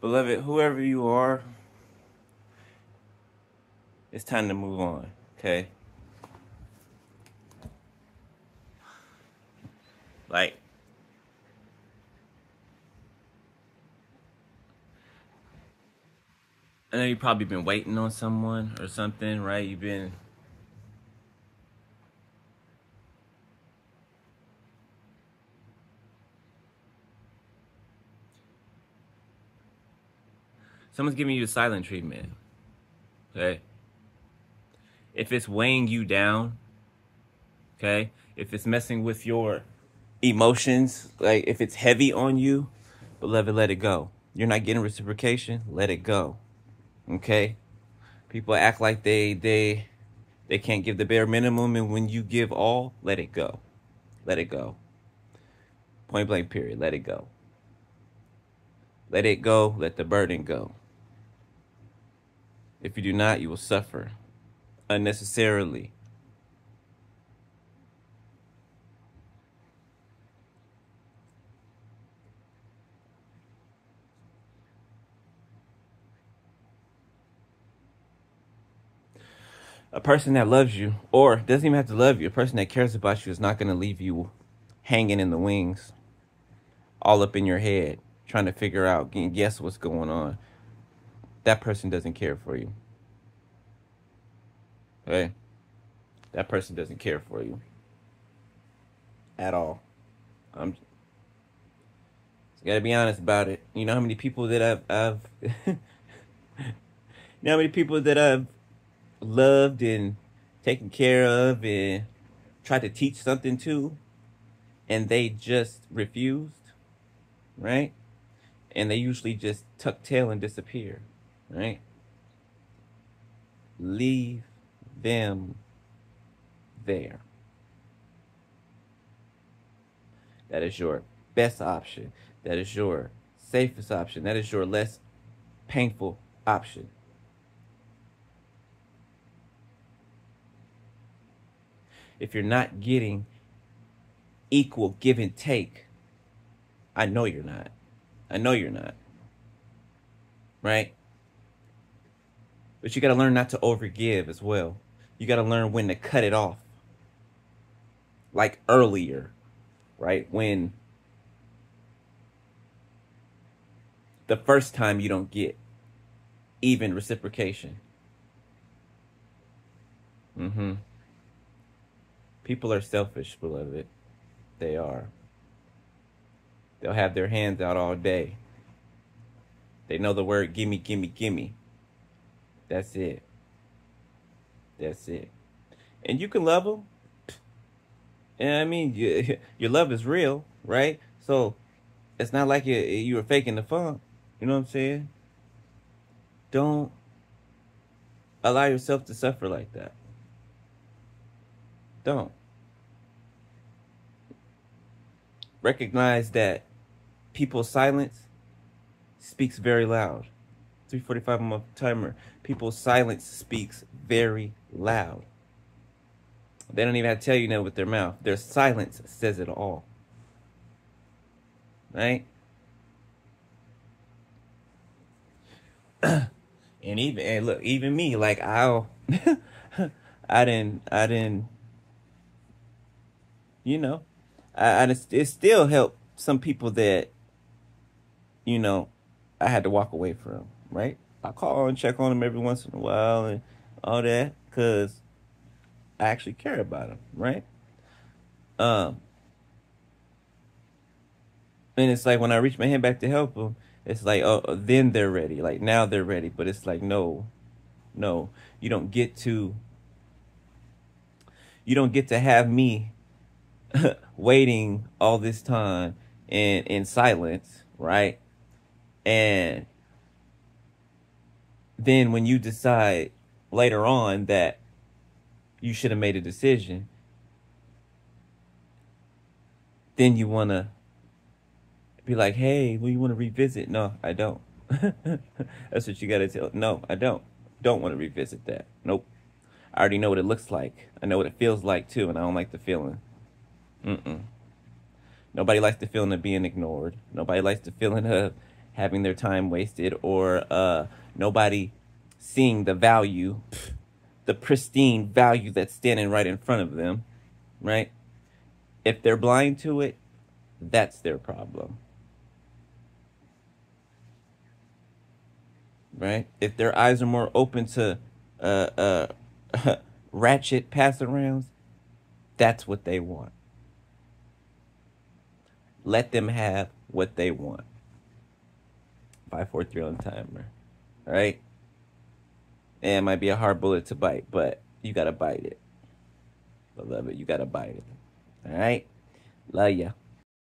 Beloved, whoever you are, it's time to move on, okay? Like, I know you've probably been waiting on someone or something, right? You've been someone's giving you the silent treatment. Okay? If it's weighing you down, okay? If it's messing with your emotions, like if it's heavy on you, beloved, let it go. You're not getting reciprocation, let it go. Okay? People act like they they they can't give the bare minimum and when you give all, let it go. Let it go. Point blank period. Let it go. Let it go. Let the burden go. If you do not, you will suffer unnecessarily. A person that loves you, or doesn't even have to love you, a person that cares about you is not going to leave you hanging in the wings, all up in your head, trying to figure out, guess what's going on. That person doesn't care for you. Okay? That person doesn't care for you at all. I'm gotta be honest about it. You know how many people that I've, I've you know how many people that I've loved and taken care of and tried to teach something to, and they just refused, right? And they usually just tuck tail and disappear, right? Leave them there. That is your best option. That is your safest option. That is your less painful option. If you're not getting equal give and take, I know you're not. I know you're not. Right? But you got to learn not to overgive as well. You got to learn when to cut it off. Like earlier, right? When the first time you don't get even reciprocation. Mm-hmm. People are selfish, beloved. They are. They'll have their hands out all day. They know the word gimme, gimme, gimme. That's it. That's it. And you can love them. And I mean, you, your love is real, right? So it's not like you, you were faking the fun. You know what I'm saying? Don't allow yourself to suffer like that. Don't. Recognize that people's silence speaks very loud. 345 on my timer. People's silence speaks very loud. They don't even have to tell you that with their mouth. Their silence says it all. Right? and even and look, even me, like I'll I didn't I didn't you know, and it's, it still helped some people that, you know, I had to walk away from, right? I call and check on them every once in a while and all that because I actually care about them, right? Um, and it's like when I reach my hand back to help them, it's like, oh, then they're ready. Like now they're ready. But it's like, no, no, you don't get to, you don't get to have me waiting all this time in in silence, right? And then when you decide later on that you should have made a decision, then you want to be like, "Hey, well, you want to revisit?" No, I don't. That's what you got to tell. No, I don't. Don't want to revisit that. Nope. I already know what it looks like. I know what it feels like too, and I don't like the feeling. Mm-mm. Nobody likes the feeling of being ignored. Nobody likes the feeling of having their time wasted or uh, nobody seeing the value, the pristine value that's standing right in front of them, right? If they're blind to it, that's their problem. Right? If their eyes are more open to uh, uh, ratchet pass arounds, that's what they want. Let them have what they want. Five, four, three on timer. All right? And it might be a hard bullet to bite, but you gotta bite it. I love it. You gotta bite it. All right? Love ya.